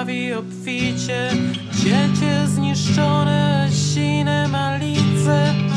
krwawi obficie Dziecię zniszczone, sine malice.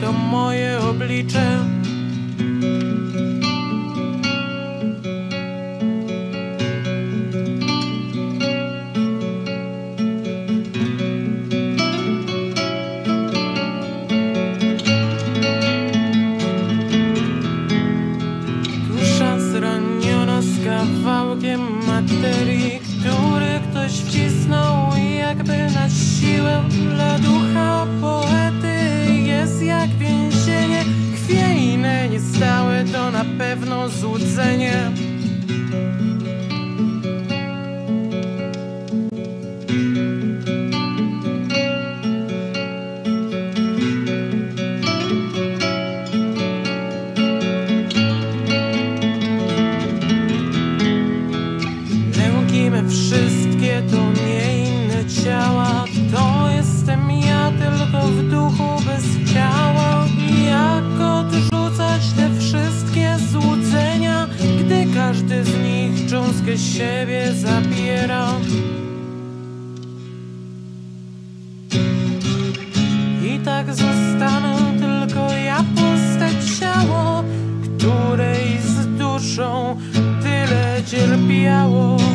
to moje oblicze. jedzenie. wszystkie to nie inne ciała To jestem ja tylko w duchu bez ciała Jak odrzucać troszkę siebie zabieram. I tak zostanę tylko ja puste ciało Której z duszą tyle cierpiało.